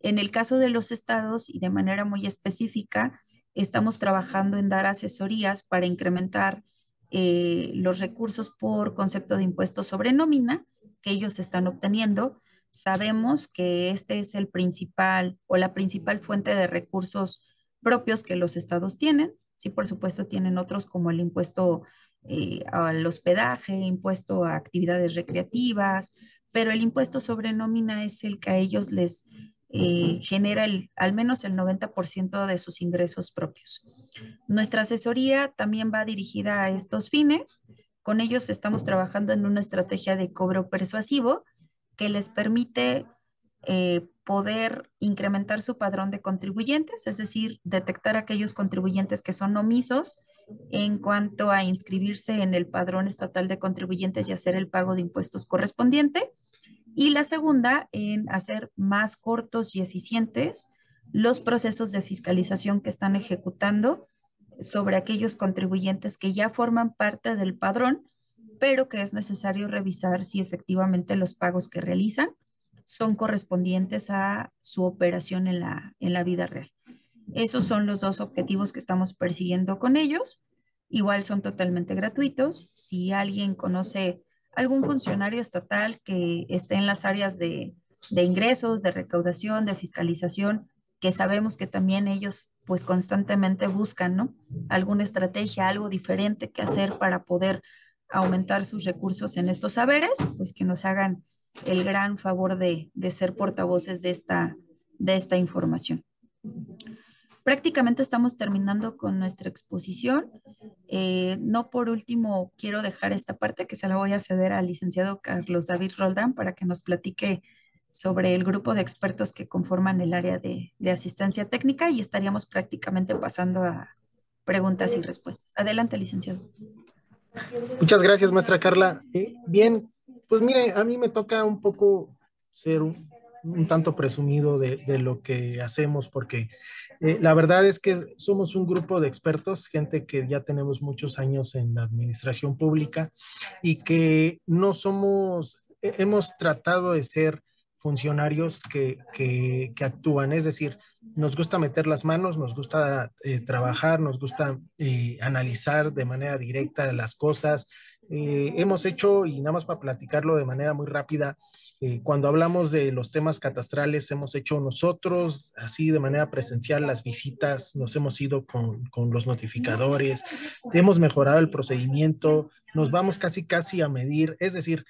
En el caso de los estados y de manera muy específica, estamos trabajando en dar asesorías para incrementar eh, los recursos por concepto de impuestos sobre nómina que ellos están obteniendo. Sabemos que este es el principal o la principal fuente de recursos propios que los estados tienen. Sí, por supuesto, tienen otros como el impuesto eh, al hospedaje, impuesto a actividades recreativas, pero el impuesto sobre nómina es el que a ellos les eh, genera el, al menos el 90% de sus ingresos propios. Nuestra asesoría también va dirigida a estos fines. Con ellos estamos trabajando en una estrategia de cobro persuasivo que les permite eh, poder incrementar su padrón de contribuyentes, es decir, detectar aquellos contribuyentes que son omisos en cuanto a inscribirse en el padrón estatal de contribuyentes y hacer el pago de impuestos correspondiente. Y la segunda, en hacer más cortos y eficientes los procesos de fiscalización que están ejecutando sobre aquellos contribuyentes que ya forman parte del padrón, pero que es necesario revisar si efectivamente los pagos que realizan son correspondientes a su operación en la, en la vida real. Esos son los dos objetivos que estamos persiguiendo con ellos. Igual son totalmente gratuitos. Si alguien conoce algún funcionario estatal que esté en las áreas de, ingresos, de recaudación, de fiscalización, que sabemos que también ellos pues constantemente buscan, ¿no? Alguna estrategia, algo diferente que hacer para poder aumentar sus recursos en estos saberes, pues que nos hagan el gran favor de, de ser portavoces de esta, de esta información. Prácticamente estamos terminando con nuestra exposición. Eh, no por último, quiero dejar esta parte que se la voy a ceder al licenciado Carlos David Roldán para que nos platique sobre el grupo de expertos que conforman el área de, asistencia técnica y estaríamos prácticamente pasando a preguntas y respuestas. Adelante, licenciado. Muchas gracias, maestra Carla. Eh, bien, pues mire, a mí me toca un poco ser un, tanto presumido de, lo que hacemos porque eh, la verdad es que somos un grupo de expertos, gente que ya tenemos muchos años en la administración pública y que no somos, hemos tratado de ser funcionarios que, que, actúan. Es decir, nos gusta meter las manos, nos gusta eh, trabajar, nos gusta eh, analizar de manera directa las cosas. Eh, hemos hecho, y nada más para platicarlo de manera muy rápida, cuando hablamos de los temas catastrales, hemos hecho nosotros, así de manera presencial, las visitas, nos hemos ido con, con los notificadores, hemos mejorado el procedimiento, nos vamos casi, casi a medir, es decir,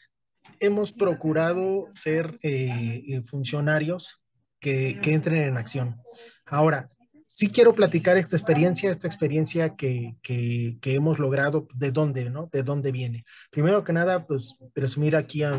hemos procurado ser eh, eh, funcionarios que, que, entren en acción. Ahora, sí quiero platicar esta experiencia, esta experiencia que, que, que, hemos logrado, de dónde, ¿no? De dónde viene. Primero que nada, pues presumir aquí a,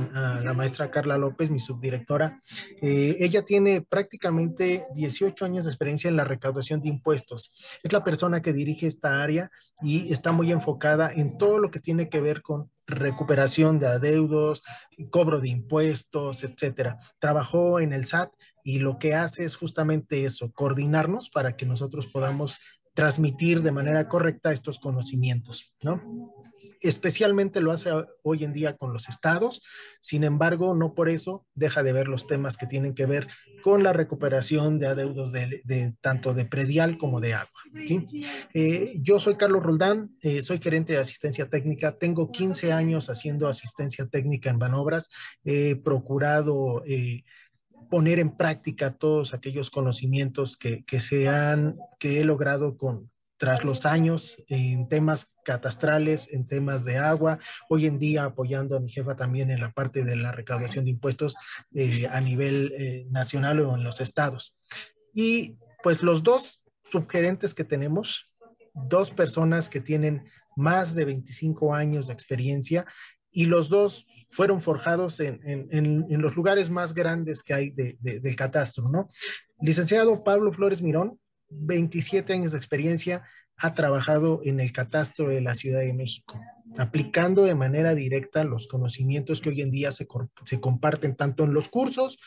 la maestra Carla López, mi subdirectora. Eh, ella tiene prácticamente 18 años de experiencia en la recaudación de impuestos. Es la persona que dirige esta área y está muy enfocada en todo lo que tiene que ver con recuperación de adeudos, cobro de impuestos, etcétera. Trabajó en el SAT y lo que hace es justamente eso, coordinarnos para que nosotros podamos transmitir de manera correcta estos conocimientos, ¿no? Especialmente lo hace hoy en día con los estados, sin embargo, no por eso deja de ver los temas que tienen que ver con la recuperación de adeudos de, tanto de predial como de agua. Eh, yo soy Carlos Roldán, eh, soy gerente de asistencia técnica, tengo 15 años haciendo asistencia técnica en Banobras, he procurado... Poner en práctica todos aquellos conocimientos que, que, se han, que he logrado con, tras los años en temas catastrales, en temas de agua, hoy en día apoyando a mi jefa también en la parte de la recaudación de impuestos eh, a nivel eh, nacional o en los estados. Y pues los dos subgerentes que tenemos, dos personas que tienen más de 25 años de experiencia y los dos fueron forjados en, en, los lugares más grandes que hay de, de, del catastro, ¿no? Licenciado Pablo Flores Mirón, 27 años de experiencia, ha trabajado en el catastro de la Ciudad de México, aplicando de manera directa los conocimientos que hoy en día se, se comparten tanto en los cursos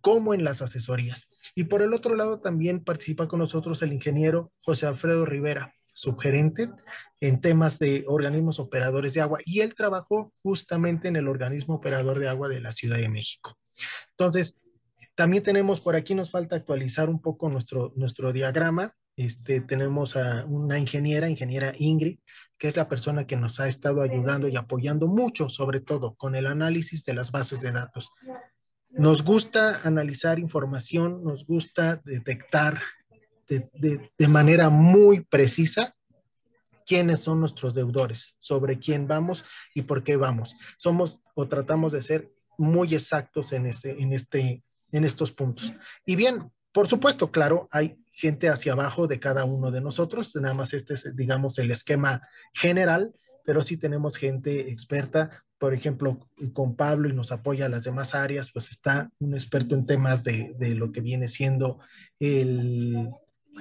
como en las asesorías. Y por el otro lado también participa con nosotros el ingeniero José Alfredo Rivera, subgerente en temas de organismos operadores de agua y él trabajó justamente en el organismo operador de agua de la Ciudad de México. Entonces, también tenemos por aquí, nos falta actualizar un poco nuestro, nuestro diagrama. Este, tenemos a una ingeniera, ingeniera Ingrid, que es la persona que nos ha estado ayudando y apoyando mucho, sobre todo con el análisis de las bases de datos. Nos gusta analizar información, nos gusta detectar de, de, manera muy precisa quiénes son nuestros deudores, sobre quién vamos y por qué vamos. Somos o tratamos de ser muy exactos en, este, en, este, en estos puntos. Y bien, por supuesto, claro, hay gente hacia abajo de cada uno de nosotros, nada más este es, digamos, el esquema general, pero sí tenemos gente experta, por ejemplo, con Pablo y nos apoya a las demás áreas, pues está un experto en temas de, de lo que viene siendo el,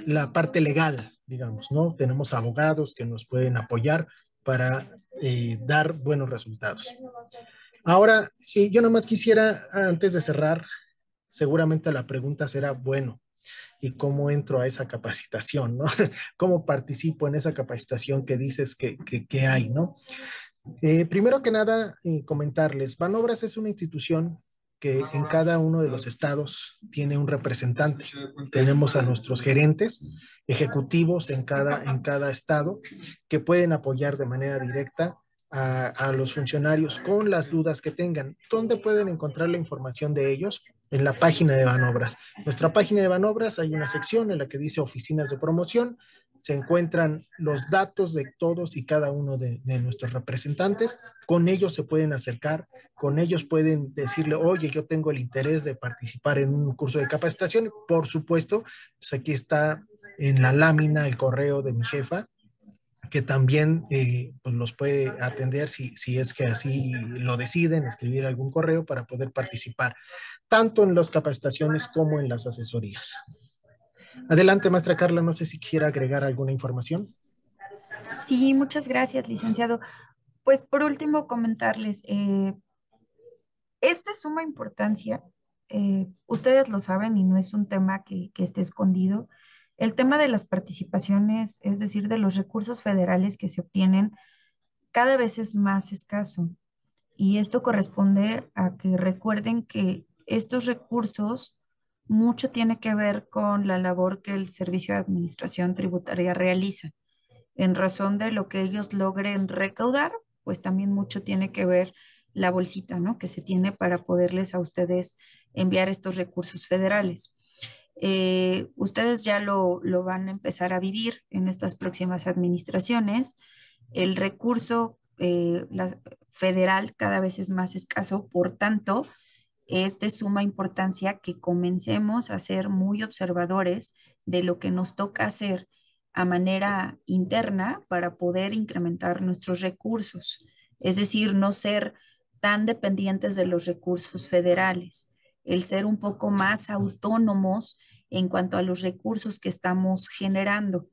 la parte legal, digamos, ¿no? Tenemos abogados que nos pueden apoyar para eh, dar buenos resultados. Ahora, yo nomás quisiera, antes de cerrar, seguramente la pregunta será, bueno, ¿y cómo entro a esa capacitación, no? ¿Cómo participo en esa capacitación que dices que, que, hay, no? Eh, primero que nada, eh, comentarles, Banobras es una institución que en cada uno de los estados tiene un representante. Tenemos a nuestros gerentes ejecutivos en cada, en cada estado que pueden apoyar de manera directa a, a, los funcionarios con las dudas que tengan. ¿Dónde pueden encontrar la información de ellos? En la página de Banobras. Nuestra página de Banobras hay una sección en la que dice oficinas de promoción se encuentran los datos de todos y cada uno de, nuestros representantes. Con ellos se pueden acercar, con ellos pueden decirle, oye, yo tengo el interés de participar en un curso de capacitación. Por supuesto, pues aquí está en la lámina el correo de mi jefa, que también eh, pues los puede atender si, si es que así lo deciden, escribir algún correo para poder participar, tanto en las capacitaciones como en las asesorías. Adelante, maestra Carla, no sé si quisiera agregar alguna información. Sí, muchas gracias, licenciado. Pues por último, comentarles, eh, es de suma importancia, eh, ustedes lo saben y no es un tema que, que esté escondido, el tema de las participaciones, es decir, de los recursos federales que se obtienen, cada vez es más escaso. Y esto corresponde a que recuerden que estos recursos mucho tiene que ver con la labor que el Servicio de Administración Tributaria realiza. En razón de lo que ellos logren recaudar, pues también mucho tiene que ver la bolsita, ¿no? Que se tiene para poderles a ustedes enviar estos recursos federales. Eh, ustedes ya lo, lo, van a empezar a vivir en estas próximas administraciones. El recurso eh, federal cada vez es más escaso, por tanto, es de suma importancia que comencemos a ser muy observadores de lo que nos toca hacer a manera interna para poder incrementar nuestros recursos, es decir, no ser tan dependientes de los recursos federales, el ser un poco más autónomos en cuanto a los recursos que estamos generando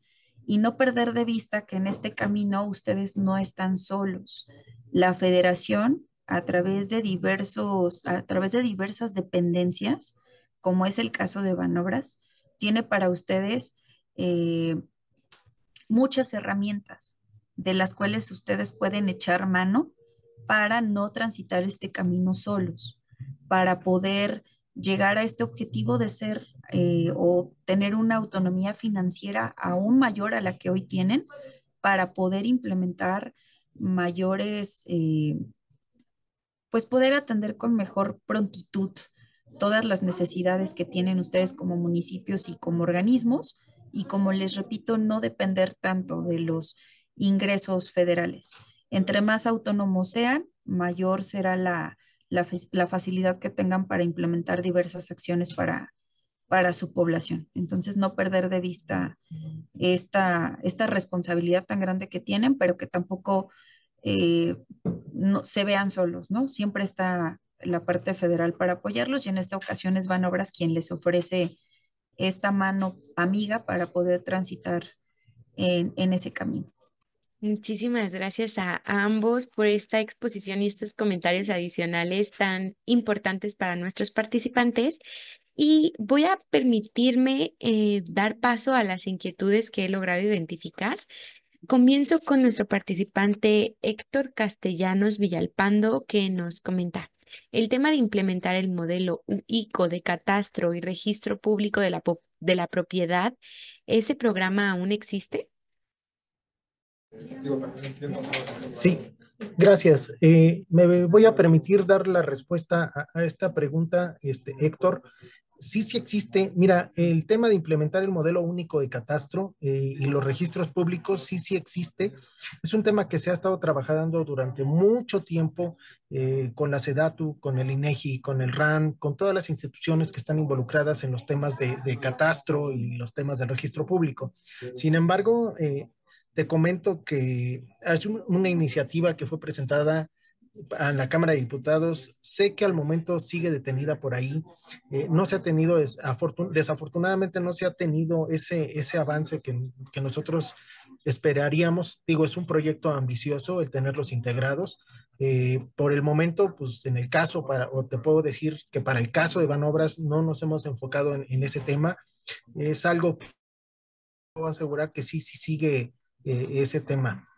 y no perder de vista que en este camino ustedes no están solos. La federación a través de diversos, a través de diversas dependencias, como es el caso de Banobras, tiene para ustedes eh, muchas herramientas de las cuales ustedes pueden echar mano para no transitar este camino solos, para poder llegar a este objetivo de ser eh, o tener una autonomía financiera aún mayor a la que hoy tienen, para poder implementar mayores eh, pues poder atender con mejor prontitud todas las necesidades que tienen ustedes como municipios y como organismos y como les repito, no depender tanto de los ingresos federales. Entre más autónomos sean, mayor será la, la, facilidad que tengan para implementar diversas acciones para, para su población. Entonces, no perder de vista esta, esta responsabilidad tan grande que tienen, pero que tampoco eh, no, se vean solos, ¿no? Siempre está la parte federal para apoyarlos y en esta ocasión es Banobras quien les ofrece esta mano amiga para poder transitar en, en ese camino. Muchísimas gracias a ambos por esta exposición y estos comentarios adicionales tan importantes para nuestros participantes. Y voy a permitirme eh, dar paso a las inquietudes que he logrado identificar. Comienzo con nuestro participante Héctor Castellanos Villalpando, que nos comenta. El tema de implementar el modelo ICO de catastro y registro público de la, de la propiedad, ¿ese programa aún existe? Sí, gracias. Eh, me voy a permitir dar la respuesta a, a esta pregunta, este, Héctor sí, sí existe. Mira, el tema de implementar el modelo único de catastro eh, y los registros públicos, sí, sí existe. Es un tema que se ha estado trabajando durante mucho tiempo eh, con la SEDATU, con el INEGI, con el RAN, con todas las instituciones que están involucradas en los temas de, catastro y los temas del registro público. Sin embargo, eh, te comento que hay una iniciativa que fue presentada a la Cámara de Diputados. Sé que al momento sigue detenida por ahí. Eh, no se ha tenido, desafortunadamente no se ha tenido ese, ese avance que, que, nosotros esperaríamos. Digo, es un proyecto ambicioso el tenerlos integrados. Eh, por el momento, pues en el caso, para, o te puedo decir que para el caso de Banobras no nos hemos enfocado en, ese tema. Es algo que puedo asegurar que sí, sí sigue eh, ese tema.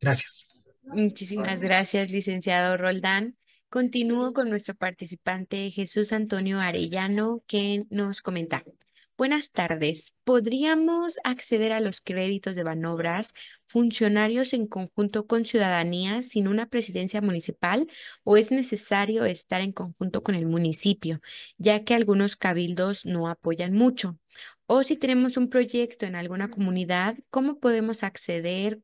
Gracias. Muchísimas gracias, licenciado Roldán. Continúo con nuestro participante Jesús Antonio Arellano, que nos comenta. Buenas tardes. ¿Podríamos acceder a los créditos de Banobras funcionarios en conjunto con ciudadanía sin una presidencia municipal o es necesario estar en conjunto con el municipio, ya que algunos cabildos no apoyan mucho? O si tenemos un proyecto en alguna comunidad, ¿cómo podemos acceder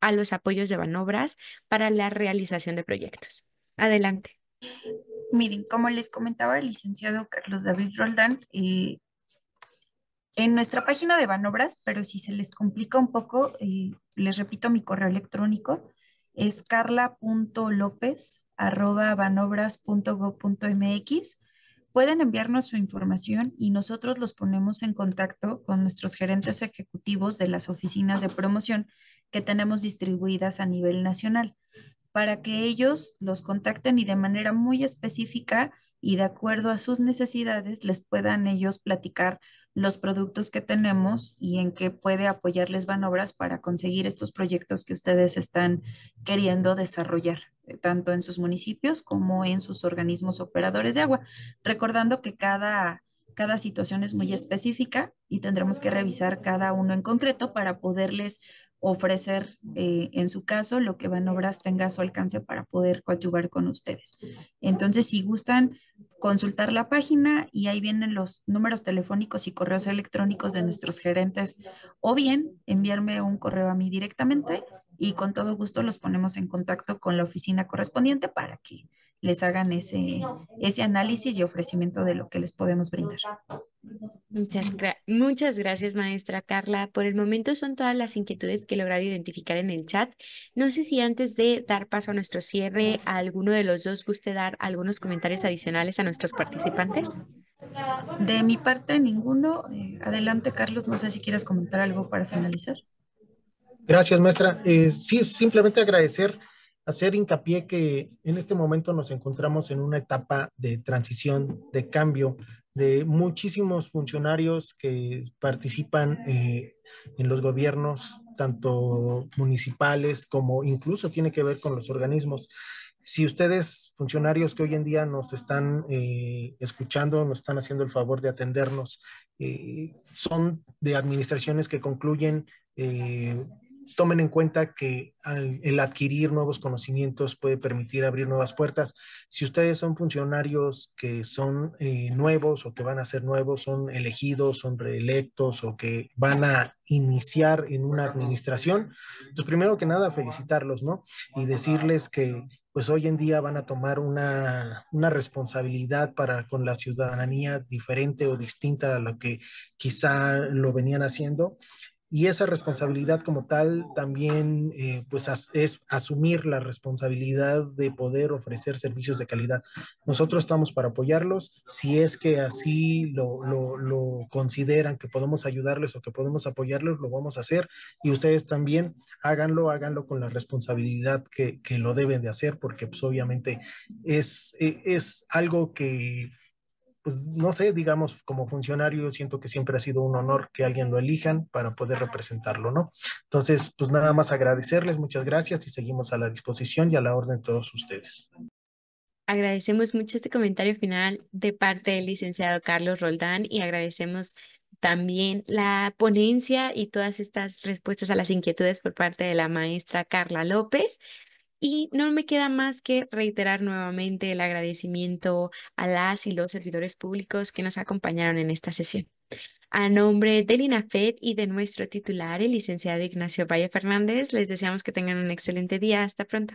a los apoyos de Banobras para la realización de proyectos. Adelante. Miren, como les comentaba el licenciado Carlos David Roldán, eh, en nuestra página de Banobras, pero si se les complica un poco, eh, les repito mi correo electrónico, es carla.lopez.banobras.gov.mx. Pueden enviarnos su información y nosotros los ponemos en contacto con nuestros gerentes ejecutivos de las oficinas de promoción que tenemos distribuidas a nivel nacional, para que ellos los contacten y de manera muy específica y de acuerdo a sus necesidades les puedan ellos platicar los productos que tenemos y en qué puede apoyarles Banobras para conseguir estos proyectos que ustedes están queriendo desarrollar. eh, tanto en sus municipios como en sus organismos operadores de agua, recordando que cada, cada situación es muy específica y tendremos que revisar cada uno en concreto para poderles ofrecer eh, en su caso lo que Banobras tenga a su alcance para poder coadyuvar con ustedes. Entonces, si gustan consultar la página y ahí vienen los números telefónicos y correos electrónicos de nuestros gerentes o bien enviarme un correo a mí directamente y con todo gusto los ponemos en contacto con la oficina correspondiente para que les hagan ese, ese análisis y ofrecimiento de lo que les podemos brindar. Muchas, muchas gracias, maestra Carla. Por el momento son todas las inquietudes que he logrado identificar en el chat. No sé si antes de dar paso a nuestro cierre, a alguno de los dos guste dar algunos comentarios adicionales a nuestros participantes. De mi parte, ninguno. Eh, adelante, Carlos. No sé si quieres comentar algo para finalizar. Gracias, maestra. Eh, sí, simplemente agradecer hacer hincapié que en este momento nos encontramos en una etapa de transición, de cambio, de muchísimos funcionarios que participan eh, en los gobiernos, tanto municipales como incluso tiene que ver con los organismos. Si ustedes, funcionarios que hoy en día nos están eh, escuchando, nos están haciendo el favor de atendernos, eh, son de administraciones que concluyen tomen en cuenta que el adquirir nuevos conocimientos puede permitir abrir nuevas puertas. Si ustedes son funcionarios que son eh, nuevos o que van a ser nuevos, son elegidos, son reelectos o que van a iniciar en una administración, pues primero que nada felicitarlos, ¿no? Y decirles que pues hoy en día van a tomar una, una responsabilidad para con la ciudadanía diferente o distinta a lo que quizá lo venían haciendo y esa responsabilidad como tal también eh, pues es asumir la responsabilidad de poder ofrecer servicios de calidad. Nosotros estamos para apoyarlos, si es que así lo, lo, consideran que podemos ayudarles o que podemos apoyarlos, lo vamos a hacer y ustedes también háganlo, háganlo con la responsabilidad que, que lo deben de hacer porque pues obviamente es, e, es algo que pues no sé, digamos, como funcionario, siento que siempre ha sido un honor que alguien lo elijan para poder representarlo, ¿no? Entonces, pues nada más agradecerles, muchas gracias y seguimos a la disposición y a la orden de todos ustedes. Agradecemos mucho este comentario final de parte del licenciado Carlos Roldán y agradecemos también la ponencia y todas estas respuestas a las inquietudes por parte de la maestra Carla López. Y no me queda más que reiterar nuevamente el agradecimiento a las y los servidores públicos que nos acompañaron en esta sesión. A nombre del INAFED y de nuestro titular, el licenciado Ignacio Valle Fernández, les deseamos que tengan un excelente día. Hasta pronto.